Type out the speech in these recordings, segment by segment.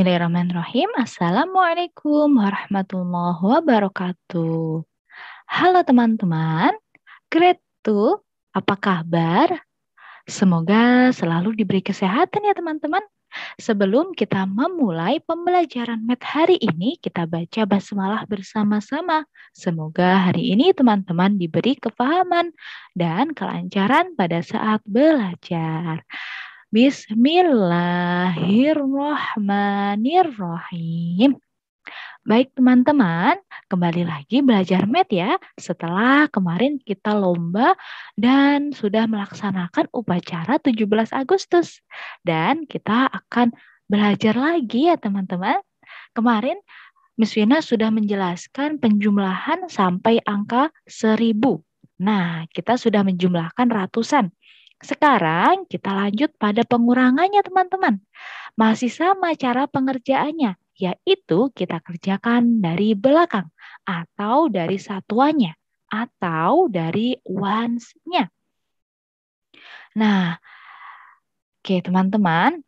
Bismillahirrahmanirrahim. Assalamualaikum warahmatullahi wabarakatuh. Halo teman-teman, grade 2, apa kabar? Semoga selalu diberi kesehatan ya teman-teman. Sebelum kita memulai pembelajaran math hari ini, kita baca basmalah bersama-sama. Semoga hari ini teman-teman diberi kefahaman dan kelancaran pada saat belajar. Bismillahirrahmanirrahim. Baik teman-teman, kembali lagi belajar math ya. Setelah kemarin kita lomba dan sudah melaksanakan upacara 17 Agustus. Dan kita akan belajar lagi ya teman-teman. Kemarin Miss Vina sudah menjelaskan penjumlahan sampai angka 1000. Nah, kita sudah menjumlahkan ratusan. Sekarang kita lanjut pada pengurangannya teman-teman. Masih sama cara pengerjaannya, yaitu kita kerjakan dari belakang atau dari satuannya atau dari ones-nya. Nah, oke teman-teman.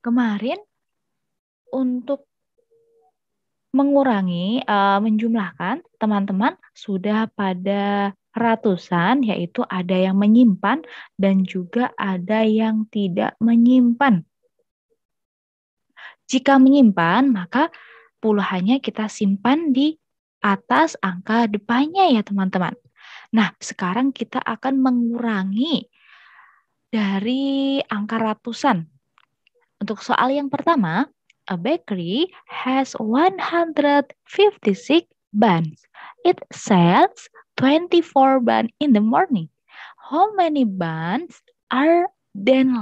Kemarin untuk mengurangi, uh, menjumlahkan, teman-teman sudah pada ratusan, yaitu ada yang menyimpan dan juga ada yang tidak menyimpan. Jika menyimpan, maka puluhannya kita simpan di atas angka depannya ya teman-teman. Nah, sekarang kita akan mengurangi dari angka ratusan. Untuk soal yang pertama, a bakery has 156 buns. It sells 24 bun in the morning. How many buns are then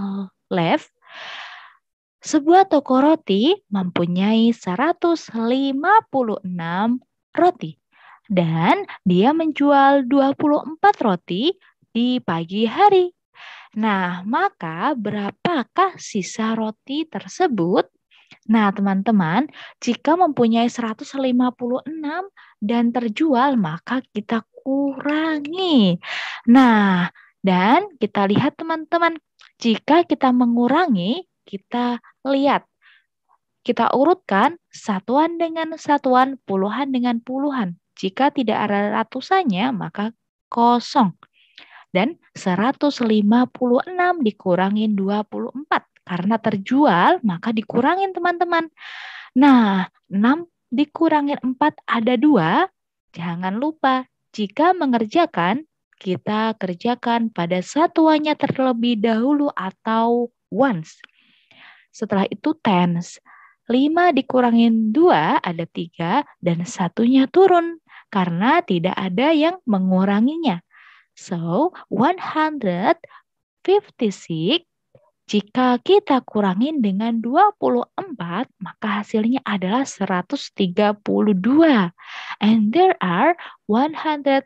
left? Sebuah toko roti mempunyai 156 roti dan dia menjual 24 roti di pagi hari. Nah, maka berapakah sisa roti tersebut? Nah, teman-teman, jika mempunyai 156 dan terjual, maka kita kurangi. Nah, dan kita lihat teman-teman, jika kita mengurangi, kita lihat. Kita urutkan satuan dengan satuan, puluhan dengan puluhan. Jika tidak ada ratusannya, maka kosong. Dan 156 dikurangin 24. Karena terjual, maka dikurangin teman-teman. Nah, 6 dikurangin 4 ada 2. Jangan lupa jika mengerjakan, kita kerjakan pada satuannya terlebih dahulu atau once. Setelah itu tense. 5 dikurangin 2 ada 3 dan satunya turun karena tidak ada yang menguranginya. So, 156 jika kita kurangin dengan 24, maka hasilnya adalah 132. And there are 132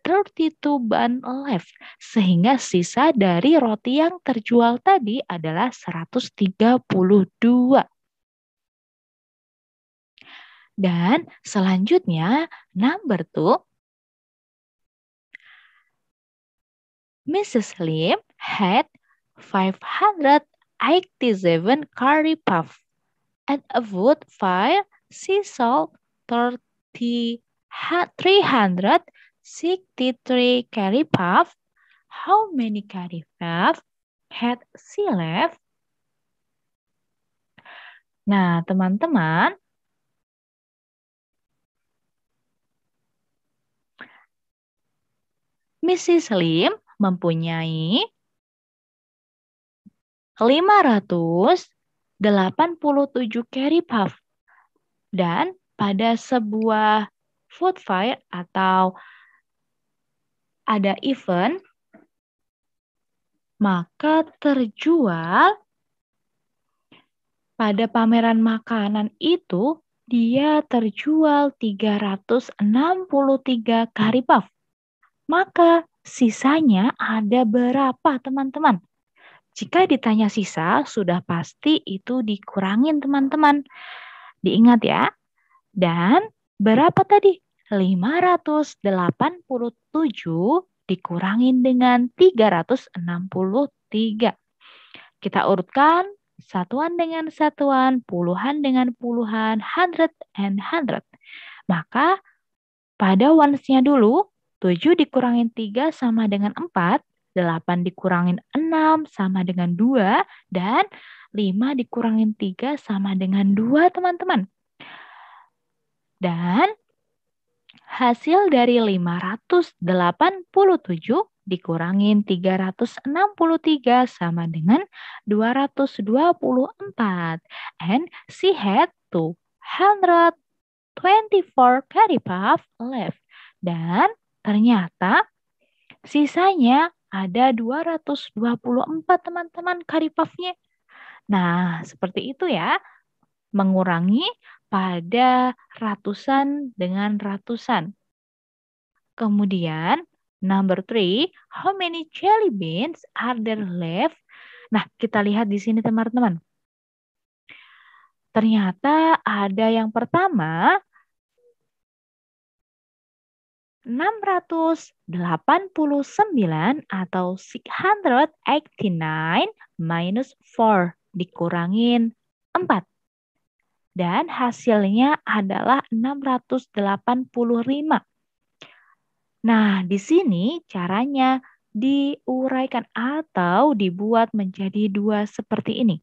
bun left. Sehingga sisa dari roti yang terjual tadi adalah 132. Dan selanjutnya, number two, Mrs. Lim had 500 87 curry puff. At a wood fire, she sold 30, 363 curry puff. How many curry puff had she left? Nah, teman-teman, Mrs. Lim mempunyai 587 carry puff. Dan pada sebuah food fair atau ada event, maka terjual pada pameran makanan itu dia terjual 363 curry puff. Maka sisanya ada berapa teman-teman? Jika ditanya sisa, sudah pasti itu dikurangin teman-teman. Diingat ya. Dan berapa tadi? 587 dikurangin dengan 363. Kita urutkan satuan dengan satuan, puluhan dengan puluhan, hundred and hundred. Maka pada ones-nya dulu, 7 dikurangin 3 sama dengan 4, 8 dikurangin 6 sama dengan 2, dan 5 dikurangin 3 sama dengan 2, teman-teman. Dan hasil dari 587 dikurangin 363 sama dengan 224. And she had 224 carry puff left. Dan ternyata sisanya ada 224 teman-teman curry puff-nya. Nah, seperti itu ya. Mengurangi pada ratusan dengan ratusan. Kemudian, number three, how many jelly beans are there left? Nah, kita lihat di sini teman-teman. Ternyata ada yang pertama, 689 atau 689 minus 4 dikurangin 4 dan hasilnya adalah 685. Nah, di sini caranya diuraikan atau dibuat menjadi dua seperti ini.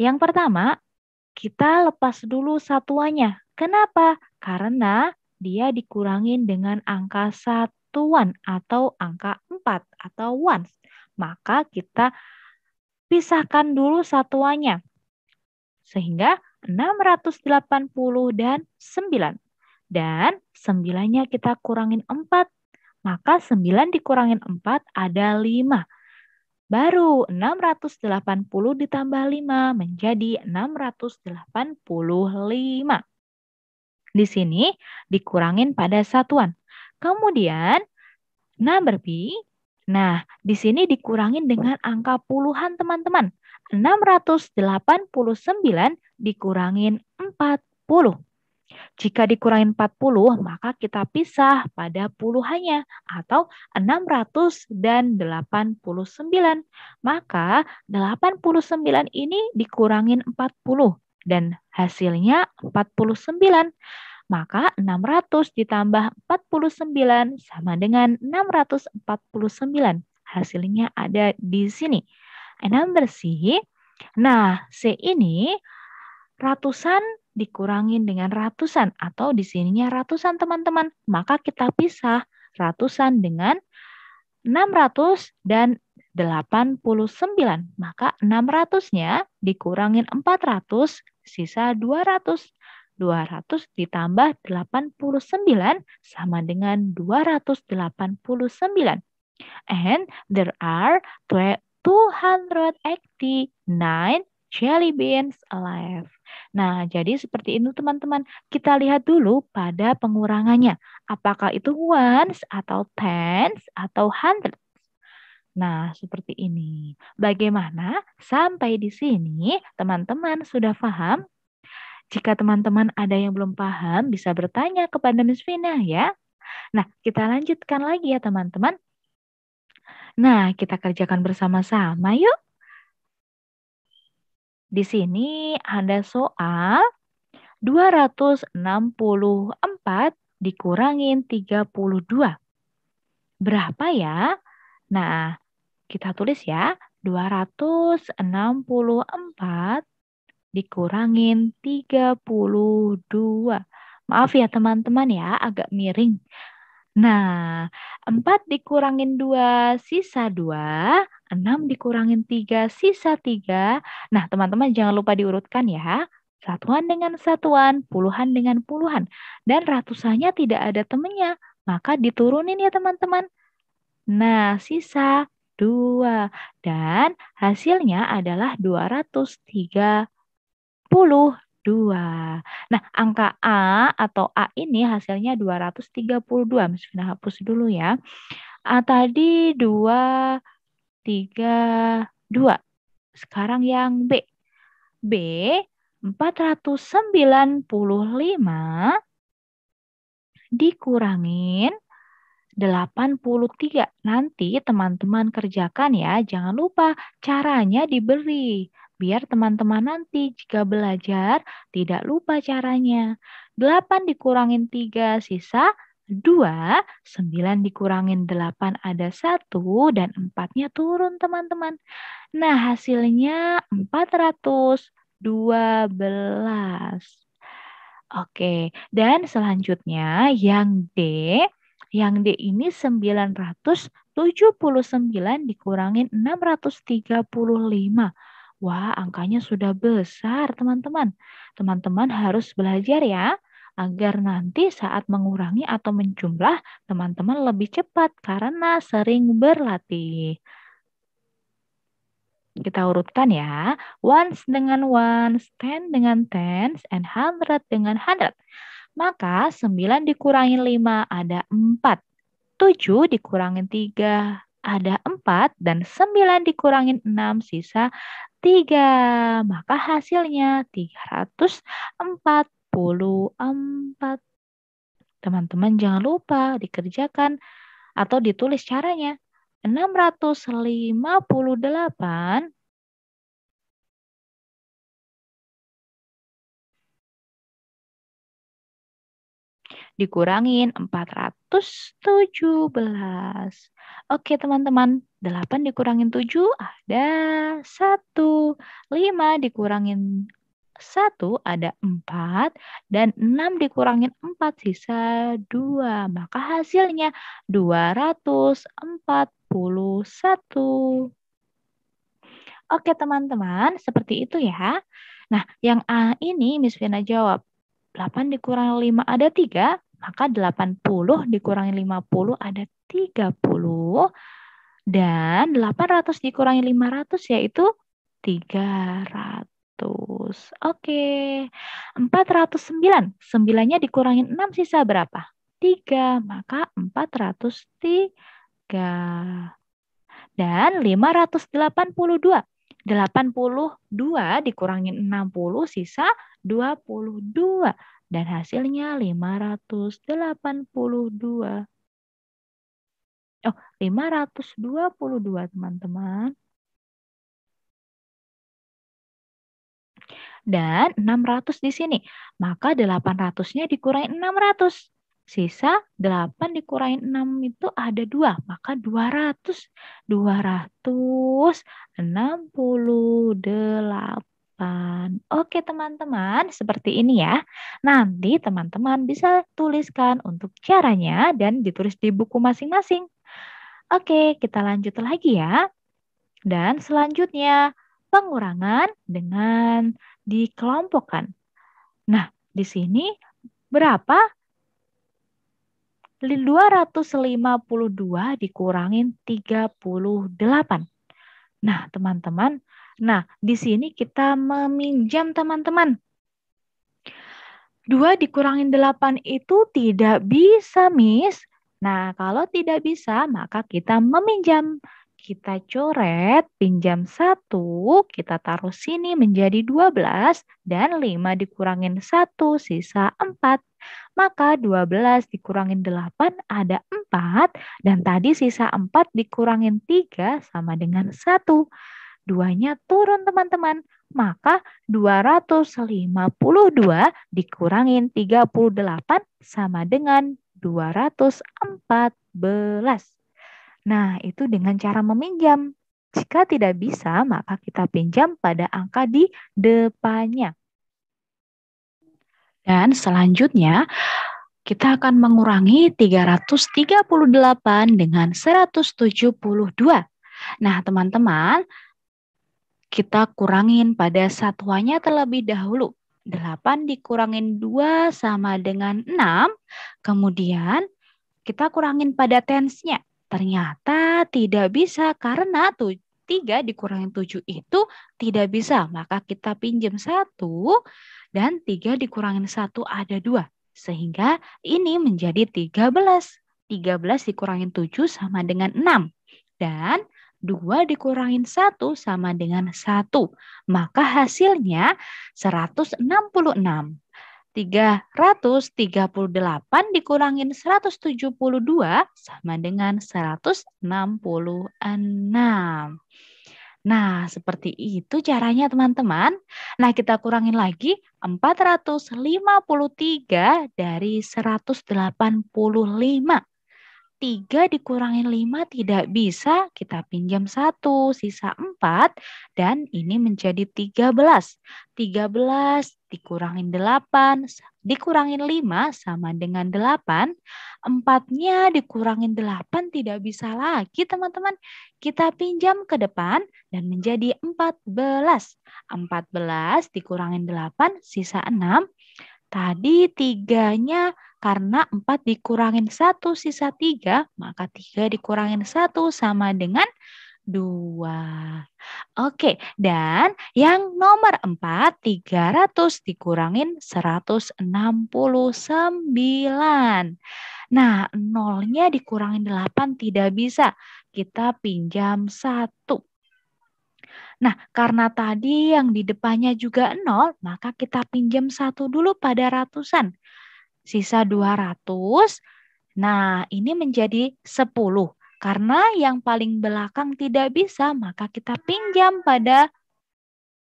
Yang pertama, kita lepas dulu satuannya. Kenapa? Karena dia dikurangin dengan angka satuan atau angka 4 atau ones. Maka kita pisahkan dulu satuannya. Sehingga 680 dan 9. Dan 9-nya kita kurangin 4. Maka 9 dikurangin 4 ada 5. Baru 680 ditambah 5 menjadi 685. Di sini dikurangin pada satuan. Kemudian number B, nah di sini dikurangin dengan angka puluhan teman-teman. 689 dikurangin 40. Jika dikurangin 40, maka kita pisah pada puluhannya atau 600 dan 89. Maka 89 ini dikurangin 40 dan hasilnya 49. Maka 600 ditambah 49 sama dengan 649. Hasilnya ada di sini number C. Nah, C ini ratusan dikurangin dengan ratusan atau di sininya ratusan teman-teman. Maka kita pisah ratusan dengan 600 dan 89. Maka 600-nya dikurangin 400, sisa 200. 200 ditambah 89 sama dengan 289. And there are 289 jelly beans alive. Nah, jadi seperti itu teman-teman. Kita lihat dulu pada pengurangannya. Apakah itu ones atau tens atau hundreds? Nah, seperti ini. Bagaimana sampai di sini teman-teman sudah paham? Jika teman-teman ada yang belum paham, bisa bertanya kepada Miss Vina ya. Nah, kita lanjutkan lagi ya teman-teman. Nah, kita kerjakan bersama-sama yuk. Di sini ada soal 264 dikurangin 32. Berapa ya? Nah, kita tulis ya. 264 dikurangin 32. Maaf ya teman-teman ya, agak miring. Nah, 4 dikurangin 2, sisa 2. 6 dikurangin 3, sisa 3. Nah, teman-teman jangan lupa diurutkan ya. Satuan dengan satuan, puluhan dengan puluhan. Dan ratusannya tidak ada temennya. Maka diturunin ya teman-teman. Nah, sisa 2. Dan hasilnya adalah 230 2. Nah, angka A atau A ini hasilnya 232. Miss Vina hapus dulu ya. A tadi 2, 3, 2. Sekarang yang B. B 495 dikurangin 83. Nanti teman-teman kerjakan ya. Jangan lupa caranya diberi. Biar teman-teman nanti jika belajar tidak lupa caranya. 8 dikurangin 3 sisa 2, 9 dikurangin 8 ada 1, dan 4-nya turun teman-teman. Nah hasilnya 412. Oke, dan selanjutnya yang D yang D ini 979 dikurangin 635. Wah, angkanya sudah besar, teman-teman. Teman-teman harus belajar ya, agar nanti saat mengurangi atau menjumlah, teman-teman lebih cepat karena sering berlatih. Kita urutkan ya. Ones dengan ones, ten dengan tens, and hundred dengan hundred. Maka 9 dikurangi 5 ada 4. 7 dikurangin 3 ada 4. Dan 9 dikurangin 6 sisa 3. Maka hasilnya 344. Teman-teman jangan lupa dikerjakan atau ditulis caranya. 658 dikurangin 417. Oke teman-teman, 8 dikurangin 7 ada 1. 5 dikurangin 1 ada 4 dan 6 dikurangin 4 sisa 2. Maka hasilnya 241. Oke teman-teman, seperti itu ya. Nah, yang A ini Miss Vina jawab. 8 dikurangi 5 ada 3, maka 80 dikurangi 50 ada 30. Dan 800 dikurangi 500 yaitu 300. Oke. 409. 9-nya dikurangin 6 sisa berapa? 3. Maka 403. Dan 582. 82 dikurangin 60 sisa 22. Dan hasilnya 582. Oh, 522 teman-teman. dan 600 di sini. Maka 800-nya dikurangi 600. Sisa 8 dikurangi 6 itu ada 2. Maka 200. 268. Oke teman-teman, seperti ini ya. Nanti teman-teman bisa tuliskan untuk caranya dan ditulis di buku masing-masing. Oke, kita lanjut lagi ya. Dan selanjutnya, pengurangan dengan dikelompokkan. Nah, di sini berapa? 252 dikurangin 38. Nah, teman-teman. Nah, di sini kita meminjam teman-teman. 2 dikurangin 8 itu tidak bisa, Miss. Nah, kalau tidak bisa, maka kita meminjam kita coret pinjam satu, kita taruh sini menjadi 12, dan 5 dikurangin 1, sisa 4. Maka 12 dikurangin 8 ada 4, dan tadi sisa 4 dikurangin 3 sama dengan 1. Duanya turun teman-teman, maka 252 dikurangin 38 sama dengan 214. Nah, itu dengan cara meminjam. Jika tidak bisa, maka kita pinjam pada angka di depannya. Dan selanjutnya, kita akan mengurangi 338 dengan 172. Nah, teman-teman, kita kurangin pada satuannya terlebih dahulu. 8 dikurangin 2 sama dengan 6. Kemudian kita kurangin pada tensnya. Ternyata tidak bisa karena tuh 3 dikurangi 7 itu tidak bisa. Maka kita pinjam 1 dan 3 dikurangin 1 ada 2. Sehingga ini menjadi 13. 13 dikurangin 7 sama dengan 6. Dan 2 dikurangin 1 sama dengan 1. Maka hasilnya 166. 338 dikurangin 172 sama dengan 166. Nah, seperti itu caranya teman-teman. Nah, kita kurangin lagi 453 dari 185. 3 dikurangin 5 tidak bisa, kita pinjam 1, sisa 4, dan ini menjadi 13. 13 dikurangin 8, dikurangin 5 sama dengan 8. 4-nya dikurangin 8 tidak bisa lagi teman-teman. Kita pinjam ke depan dan menjadi 14. 14 dikurangin 8, sisa 6. Tadi tiganya karena 4 dikurangin 1 sisa 3, maka 3 dikurangin 1 sama dengan 2. Oke, dan yang nomor 4, 300 dikurangin 169. Nah, nolnya dikurangin 8 tidak bisa. Kita pinjam 1. Nah, karena tadi yang di depannya juga 0, maka kita pinjam 1 dulu pada ratusan sisa 200. Nah, ini menjadi 10. Karena yang paling belakang tidak bisa, maka kita pinjam pada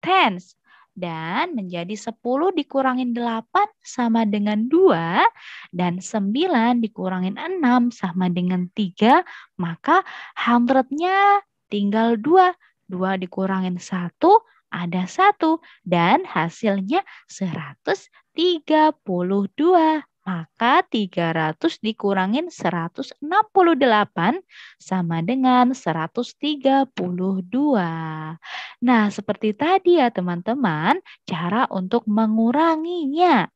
tens. Dan menjadi 10 dikurangin 8 sama dengan 2. Dan 9 dikurangin 6 sama dengan 3. Maka hundrednya tinggal 2. 2 dikurangin 1 ada 1. Dan hasilnya 100 32. Maka 300 dikurangin 168 sama dengan 132. Nah, seperti tadi ya teman-teman, cara untuk menguranginya.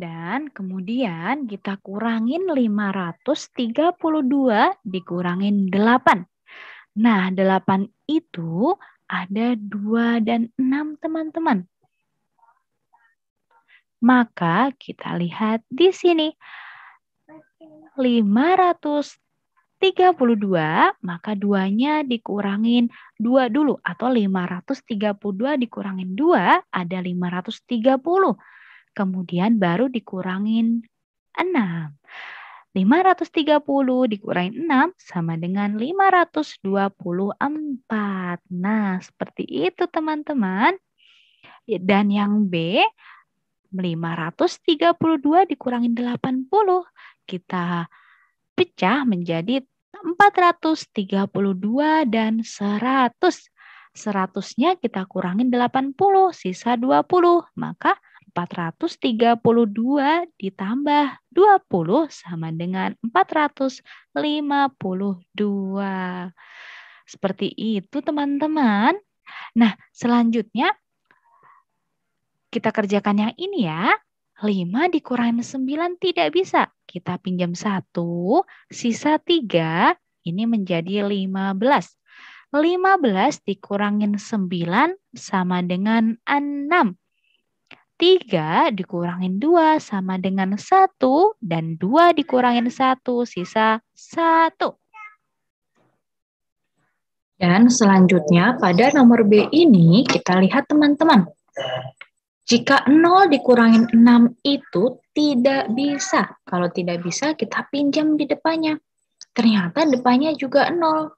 Dan kemudian kita kurangin 532 dikurangin 8. Nah, 8 itu ada 2 dan 6 teman-teman. Maka kita lihat di sini. 532, maka 2-nya dikurangin 2 dulu. Atau 532 dikurangin 2, ada 530. Kemudian baru dikurangin 6. 530 dikurangi 6 sama dengan 524. Nah, seperti itu teman-teman. Dan yang B, 532 dikurangi 80. Kita pecah menjadi 432 dan 100. 100-nya kita kurangin 80, sisa 20. Maka 432 ditambah 20 sama dengan 452. Seperti itu teman-teman. Nah, selanjutnya kita kerjakan yang ini ya. 5 dikurangi 9 tidak bisa. Kita pinjam 1, sisa 3, ini menjadi 15. 15 dikurangin 9 sama dengan 6. 3 dikurangin 2 sama dengan 1 dan 2 dikurangin 1 sisa 1. Dan selanjutnya pada nomor B ini kita lihat teman-teman. Jika 0 dikurangin 6 itu tidak bisa. Kalau tidak bisa kita pinjam di depannya. Ternyata depannya juga 0.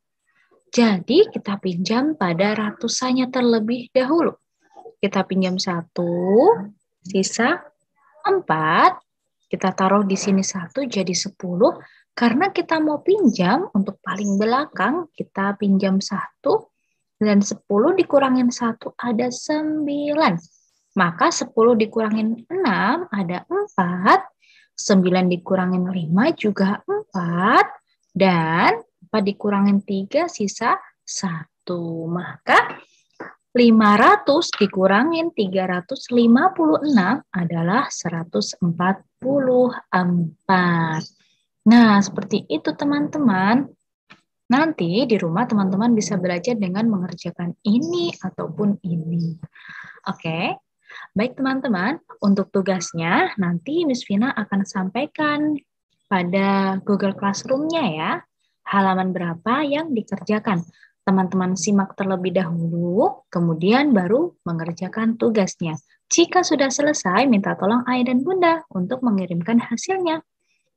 Jadi kita pinjam pada ratusannya terlebih dahulu kita pinjam satu, sisa empat, kita taruh di sini satu jadi sepuluh, karena kita mau pinjam untuk paling belakang, kita pinjam satu, dan sepuluh dikurangin satu ada sembilan. Maka sepuluh dikurangin enam ada empat, sembilan dikurangin lima juga empat, dan empat dikurangin tiga sisa satu. Maka 500 dikurangin 356 adalah 144. Nah, seperti itu teman-teman. Nanti di rumah teman-teman bisa belajar dengan mengerjakan ini ataupun ini. Oke, baik teman-teman. Untuk tugasnya nanti Miss Vina akan sampaikan pada Google Classroom-nya ya. Halaman berapa yang dikerjakan. Teman-teman simak terlebih dahulu, kemudian baru mengerjakan tugasnya. Jika sudah selesai, minta tolong ayah dan bunda untuk mengirimkan hasilnya.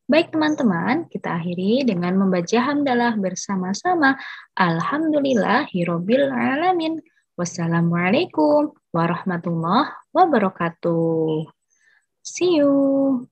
Baik teman-teman, kita akhiri dengan membaca hamdalah bersama-sama. Alhamdulillahirobbil alamin. Wassalamualaikum warahmatullahi wabarakatuh. See you.